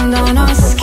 sand nos our